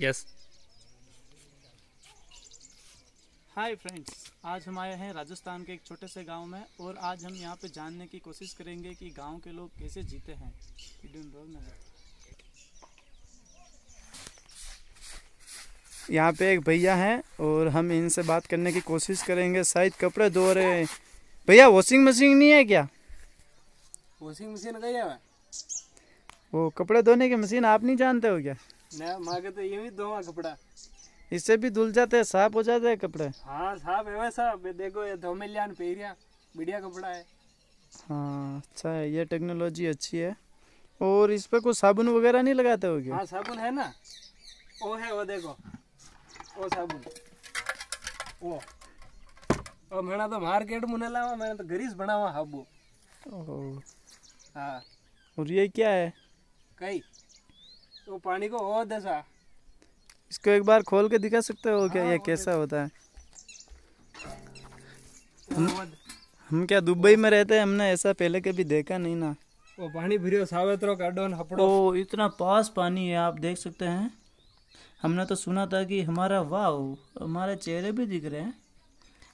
Yes hi friends आज हम आए हैं राजस्थान के एक छोटे से गाँव में और आज हम यहाँ पे जानने की कोशिश करेंगे कि गाँव के लोग कैसे जीते हैं। यहाँ पे एक भैया हैं और हम इनसे बात करने की कोशिश करेंगे। शायद कपड़े धो रहे हैं। भैया वॉशिंग मशीन नहीं है क्या? वॉशिंग मशीन गई है। वो कपड़े धोने की मशीन आप नहीं जानते हो क्या? ना मांगे तो ये भी धोवा कपड़ा। इससे भी धुल जाते हैं साफ़ हो जाते हैं कपड़े? हाँ साहब है वैसा। देखो ये धो मिलियन पेरिया बढ़िया कपड़ा है। हाँ अच्छा है ये टेक्नोलॉजी अच्छी है। और इस पे कोई साबुन वगैरह नहीं लगाते हो क्या? हाँ साबुन है ना। वो है वो देखो। वो साबुन। वो और मैंने तो मार्केट में नहीं लावा मैंने तो गरीस बनावा हाबू। हाँ। और ये क्या है? कई। तो पानी को और दसा। इसको एक बार खोल के दिखा सकते हो क्या? हाँ, ये कैसा होता है? वो हम क्या दुबई में रहते हैं? हमने ऐसा पहले कभी देखा नहीं ना। वो पानी भरियो सावेत्रो काढो न हपड़ो। ओ इतना पास पानी है आप देख सकते हैं। हमने तो सुना था कि हमारा वाह हमारे चेहरे भी दिख रहे हैं।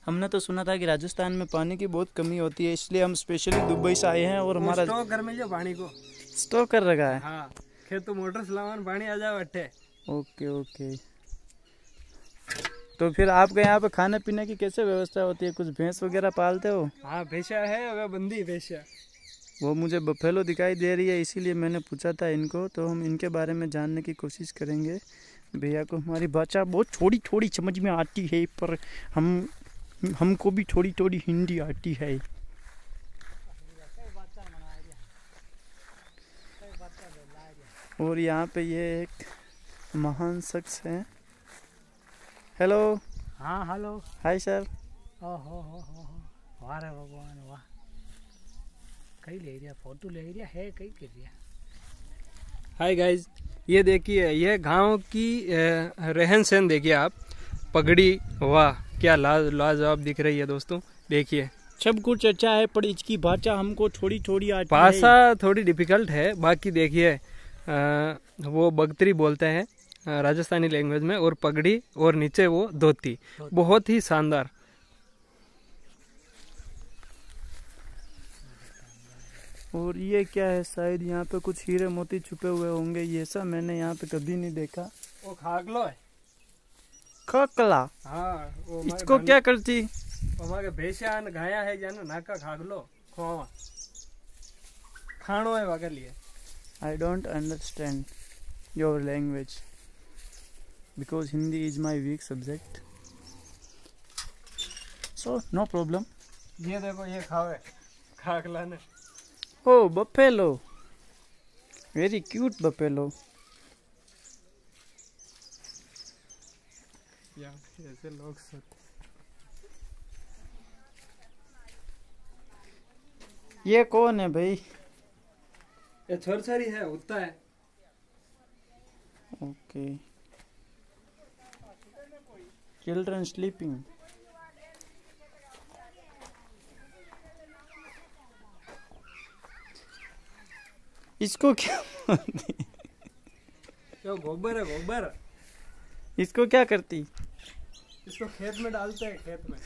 हमने तो सुना था कि राजस्थान में पानी की बहुत कमी होती है इसलिए हम स्पेशली दुबई से आए हैं और हमारा स्टॉक कर मिल पानी को। स्टॉक कर रखा है? हाँ। खेत तो मोटर चलावन पानी आ जाओ अट्ठे ओके ओके। तो फिर आपके यहाँ पे खाने पीने की कैसे व्यवस्था होती है? कुछ भैंस वगैरह पालते हो? हाँ भेषा है वे बंदी भेषा वो मुझे बफेलो दिखाई दे रही है इसीलिए मैंने पूछा था इनको। तो हम इनके बारे में जानने की कोशिश करेंगे। भैया को हमारी भाषा बहुत थोड़ी थोड़ी समझ में आती है पर हम हमको भी थोड़ी थोड़ी हिंदी आती है। और यहाँ पे ये एक महान शख्स है। हेलो हाँ हेलो हाय सर ओहो हो हो हो वाह रे भगवान वाह। कई ले रिया फ़ोटो ले रिया है कई कर रिया हाय गाइस ये देखिए ये गाँव की रहन सहन देखिए आप। पगड़ी वाह क्या लाज लाजवाब दिख रही है दोस्तों। देखिए सब कुछ अच्छा है पर इसकी भाषा हमको थोड़ी थोड़ी आती है। भाषा थोड़ी डिफ़िकल्ट है बाकी देखिए वो बगतरी बोलते हैं राजस्थानी लैंग्वेज में और पगड़ी और नीचे वो धोती। बहुत ही शानदार। और ये क्या है शायद यहाँ पे कुछ हीरे मोती छुपे हुए होंगे ये सब मैंने यहाँ पे कभी नहीं देखा। वो खागलो है। खकला हाँ इसको क्या करती? हमारे भेषा ने गाया है जानो नाका खागलो खोवा खाणो है वाके लिए I don't understand your language because Hindi is my weak subject so no problem ये देखो ये खावे खागला ने ओ बफेलो वेरी क्यूट बफेलो या ऐसे लोग सब ये कौन है भाई? ये छोरछारी है उतना है। ओके। Children sleeping. इसको क्या गोबर है गोबर। इसको क्या करती? इसको खेत में डालते हैं खेत में।